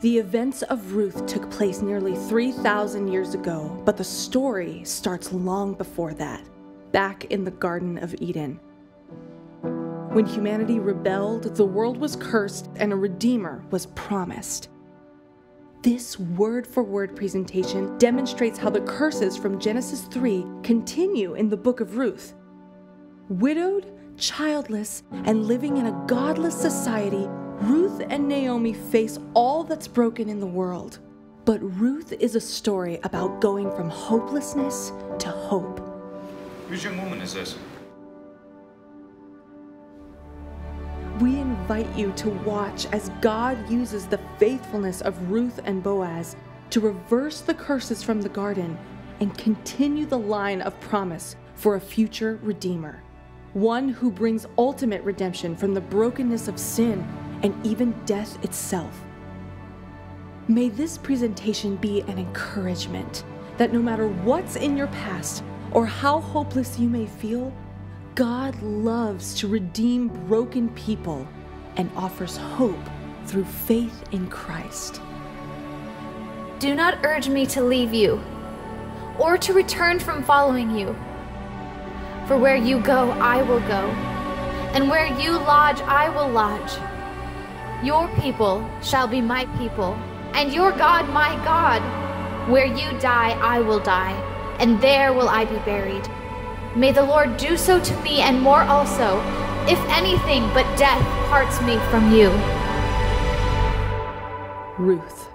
The events of Ruth took place nearly 3,000 years ago, but the story starts long before that, back in the Garden of Eden. When humanity rebelled, the world was cursed and a Redeemer was promised. This word for word presentation demonstrates how the curses from Genesis 3 continue in the book of Ruth. Widowed, childless, and living in a godless society, Ruth and Naomi face all that's broken in the world. But Ruth is a story about going from hopelessness to hope. Whose young woman is this? We invite you to watch as God uses the faithfulness of Ruth and Boaz to reverse the curses from the garden and continue the line of promise for a future Redeemer. One who brings ultimate redemption from the brokenness of sin and even death itself. May this presentation be an encouragement that no matter what's in your past or how hopeless you may feel, God loves to redeem broken people and offers hope through faith in Christ. Do not urge me to leave you or to return from following you. For where you go, I will go, and where you lodge, I will lodge. Your people shall be my people, and your God my God. Where you die, I will die, and there will I be buried. May the Lord do so to me and more also, if anything but death parts me from you. Ruth.